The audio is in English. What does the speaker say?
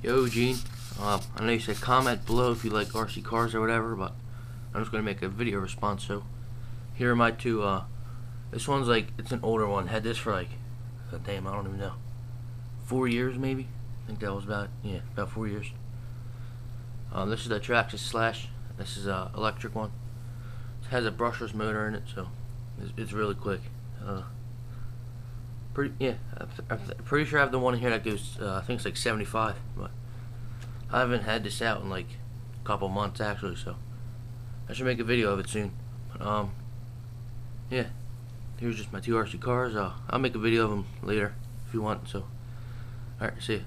Yo, Gene. Uh, I know you said comment below if you like RC cars or whatever, but I'm just gonna make a video response. So here are my two. Uh, this one's like it's an older one. Had this for like, uh, damn, I don't even know, four years maybe. I think that was about yeah, about four years. Um, this is the Traxxas Slash. This is a electric one. It has a brushless motor in it, so it's, it's really quick. Uh, pretty yeah, I'm, pretty sure I have the one here that goes. Uh, I think it's like 75, but I haven't had this out in like a couple months actually, so I should make a video of it soon. But, um, yeah, here's just my two RC cars. Uh, I'll make a video of them later if you want. So, all right, see ya.